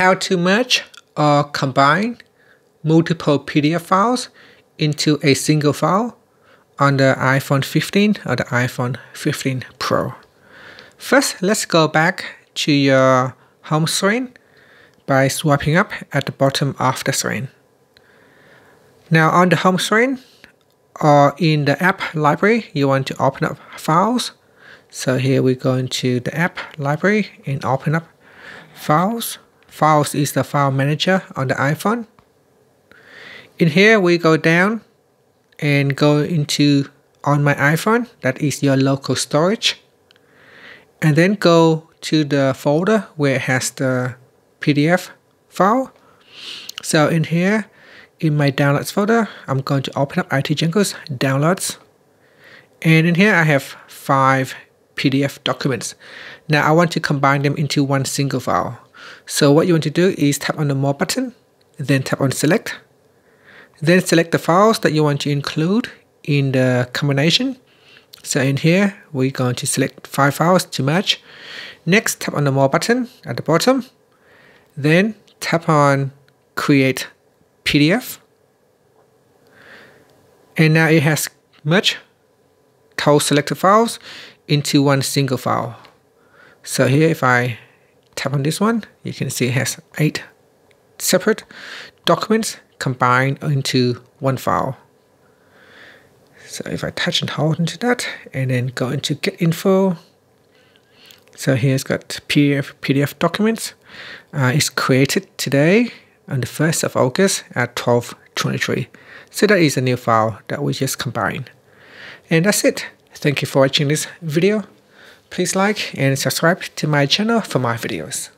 how to merge or combine multiple PDF files into a single file on the iPhone 15 or the iPhone 15 Pro. First, let's go back to your home screen by swiping up at the bottom of the screen. Now on the home screen or in the app library, you want to open up files. So here we go into the app library and open up files. Files is the file manager on the iPhone. In here, we go down and go into on my iPhone, that is your local storage. And then go to the folder where it has the PDF file. So in here, in my downloads folder, I'm going to open up IT Jungle's downloads. And in here, I have five PDF documents. Now I want to combine them into one single file. So what you want to do is tap on the More button, then tap on Select. Then select the files that you want to include in the combination. So in here, we're going to select five files to merge. Next, tap on the More button at the bottom. Then tap on Create PDF. And now it has merged total selected files into one single file. So here, if I tap on this one, you can see it has eight separate documents combined into one file. So if I touch and hold into that and then go into get info, so here it's got PDF, PDF documents. Uh, it's created today on the 1st of August at 12.23. So that is a new file that we just combined. And that's it. Thank you for watching this video. Please like and subscribe to my channel for more videos.